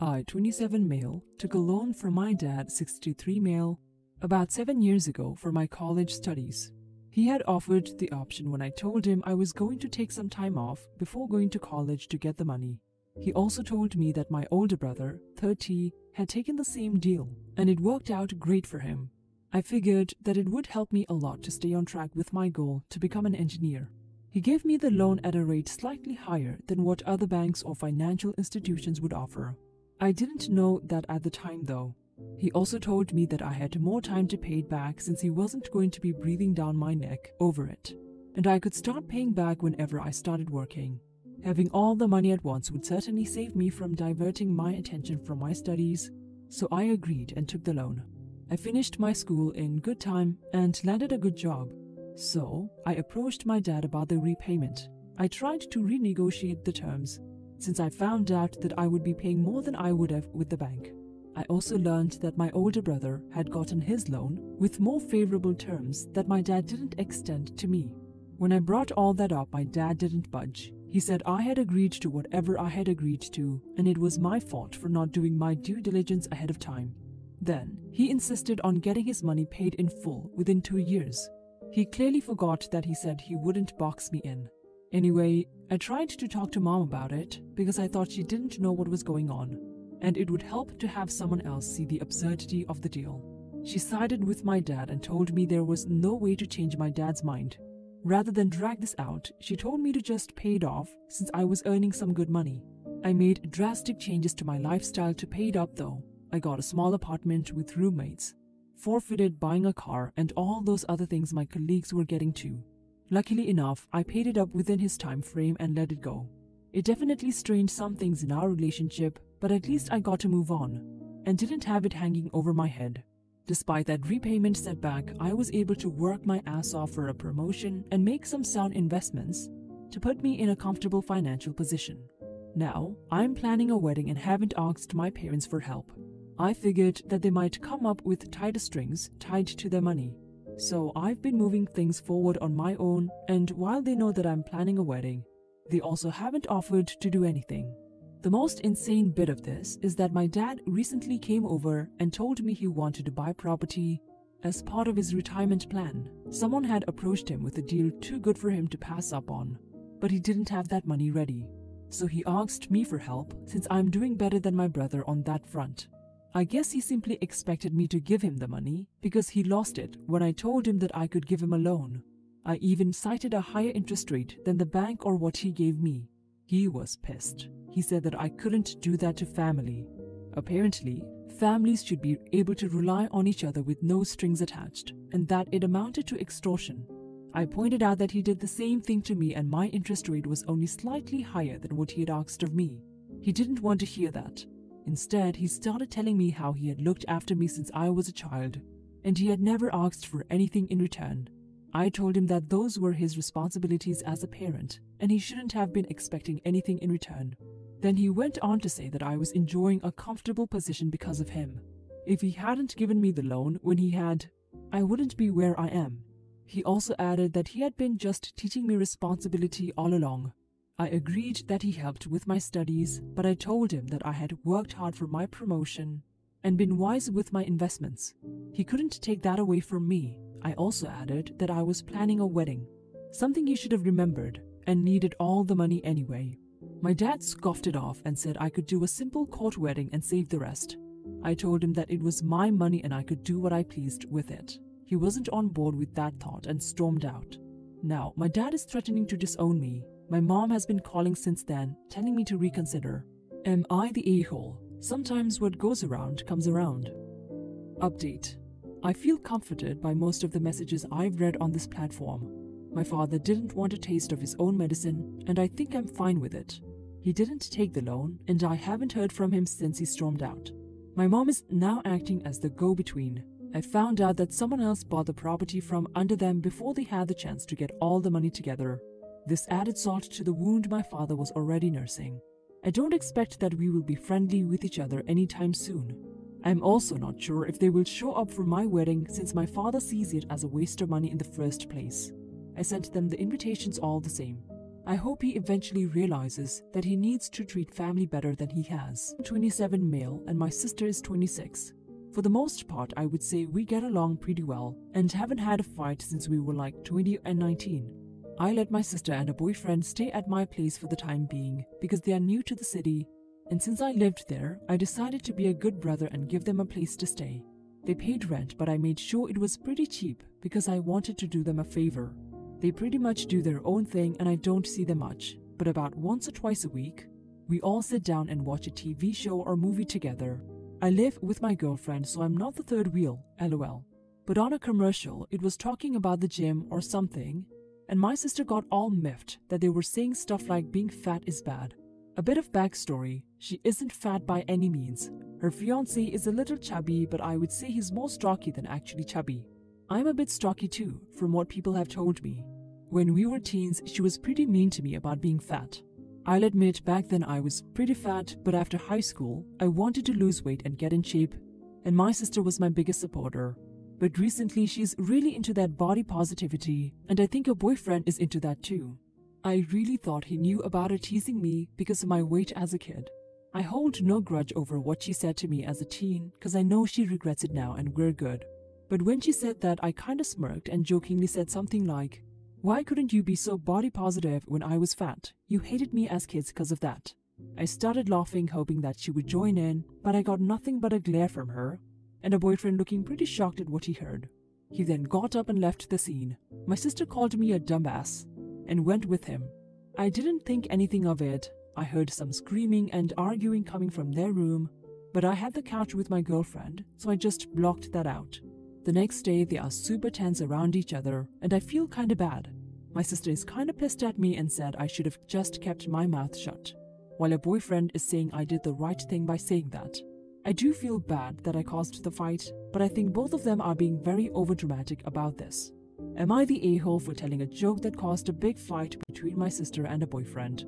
I, 27 male, took a loan from my dad, 63 male, about seven years ago for my college studies. He had offered the option when I told him I was going to take some time off before going to college to get the money. He also told me that my older brother, 30, had taken the same deal and it worked out great for him. I figured that it would help me a lot to stay on track with my goal to become an engineer. He gave me the loan at a rate slightly higher than what other banks or financial institutions would offer. I didn't know that at the time though. He also told me that I had more time to pay it back since he wasn't going to be breathing down my neck over it, and I could start paying back whenever I started working. Having all the money at once would certainly save me from diverting my attention from my studies, so I agreed and took the loan. I finished my school in good time and landed a good job. So, I approached my dad about the repayment. I tried to renegotiate the terms, since I found out that I would be paying more than I would have with the bank. I also learned that my older brother had gotten his loan with more favorable terms that my dad didn't extend to me. When I brought all that up, my dad didn't budge. He said I had agreed to whatever I had agreed to, and it was my fault for not doing my due diligence ahead of time. Then, he insisted on getting his money paid in full within two years. He clearly forgot that he said he wouldn't box me in. Anyway, I tried to talk to mom about it because I thought she didn't know what was going on, and it would help to have someone else see the absurdity of the deal. She sided with my dad and told me there was no way to change my dad's mind. Rather than drag this out, she told me to just pay it off since I was earning some good money. I made drastic changes to my lifestyle to pay it up though. I got a small apartment with roommates, forfeited buying a car, and all those other things my colleagues were getting too. Luckily enough, I paid it up within his time frame and let it go. It definitely strained some things in our relationship, but at least I got to move on and didn't have it hanging over my head. Despite that repayment setback, I was able to work my ass off for a promotion and make some sound investments to put me in a comfortable financial position. Now, I'm planning a wedding and haven't asked my parents for help. I figured that they might come up with tighter strings tied to their money. So I've been moving things forward on my own, and while they know that I'm planning a wedding, they also haven't offered to do anything. The most insane bit of this is that my dad recently came over and told me he wanted to buy property as part of his retirement plan. Someone had approached him with a deal too good for him to pass up on, but he didn't have that money ready. So he asked me for help since I'm doing better than my brother on that front. I guess he simply expected me to give him the money because he lost it when I told him that I could give him a loan. I even cited a higher interest rate than the bank or what he gave me. He was pissed. He said that I couldn't do that to family. Apparently, families should be able to rely on each other with no strings attached, and that it amounted to extortion. I pointed out that he did the same thing to me and my interest rate was only slightly higher than what he had asked of me. He didn't want to hear that. Instead, he started telling me how he had looked after me since I was a child, and he had never asked for anything in return. I told him that those were his responsibilities as a parent, and he shouldn't have been expecting anything in return. Then he went on to say that I was enjoying a comfortable position because of him. If he hadn't given me the loan when he had, I wouldn't be where I am. He also added that he had been just teaching me responsibility all along, I agreed that he helped with my studies, but I told him that I had worked hard for my promotion and been wise with my investments. He couldn't take that away from me. I also added that I was planning a wedding, something he should have remembered, and needed all the money anyway. My dad scoffed it off and said I could do a simple court wedding and save the rest. I told him that it was my money and I could do what I pleased with it. He wasn't on board with that thought and stormed out. Now, my dad is threatening to disown me my mom has been calling since then, telling me to reconsider. Am I the a hole? Sometimes what goes around comes around. Update I feel comforted by most of the messages I've read on this platform. My father didn't want a taste of his own medicine, and I think I'm fine with it. He didn't take the loan, and I haven't heard from him since he stormed out. My mom is now acting as the go between. I found out that someone else bought the property from under them before they had the chance to get all the money together. This added salt to the wound my father was already nursing. I don't expect that we will be friendly with each other anytime soon. I'm also not sure if they will show up for my wedding since my father sees it as a waste of money in the first place. I sent them the invitations all the same. I hope he eventually realizes that he needs to treat family better than he has. 27 male and my sister is 26. For the most part, I would say we get along pretty well and haven't had a fight since we were like 20 and 19. I let my sister and a boyfriend stay at my place for the time being because they are new to the city, and since I lived there, I decided to be a good brother and give them a place to stay. They paid rent, but I made sure it was pretty cheap because I wanted to do them a favor. They pretty much do their own thing and I don't see them much, but about once or twice a week, we all sit down and watch a TV show or movie together. I live with my girlfriend, so I'm not the third wheel, lol. But on a commercial, it was talking about the gym or something, and my sister got all miffed that they were saying stuff like being fat is bad. A bit of backstory she isn't fat by any means. Her fiance is a little chubby, but I would say he's more stocky than actually chubby. I'm a bit stocky too, from what people have told me. When we were teens, she was pretty mean to me about being fat. I'll admit back then I was pretty fat, but after high school, I wanted to lose weight and get in shape, and my sister was my biggest supporter. But recently, she's really into that body positivity, and I think her boyfriend is into that too. I really thought he knew about her teasing me because of my weight as a kid. I hold no grudge over what she said to me as a teen because I know she regrets it now and we're good. But when she said that, I kinda smirked and jokingly said something like, Why couldn't you be so body positive when I was fat? You hated me as kids because of that. I started laughing, hoping that she would join in, but I got nothing but a glare from her, and her boyfriend looking pretty shocked at what he heard. He then got up and left the scene. My sister called me a dumbass and went with him. I didn't think anything of it. I heard some screaming and arguing coming from their room, but I had the couch with my girlfriend, so I just blocked that out. The next day, they are super tense around each other, and I feel kinda bad. My sister is kinda pissed at me and said I should have just kept my mouth shut, while her boyfriend is saying I did the right thing by saying that. I do feel bad that I caused the fight, but I think both of them are being very overdramatic about this. Am I the a hole for telling a joke that caused a big fight between my sister and a boyfriend?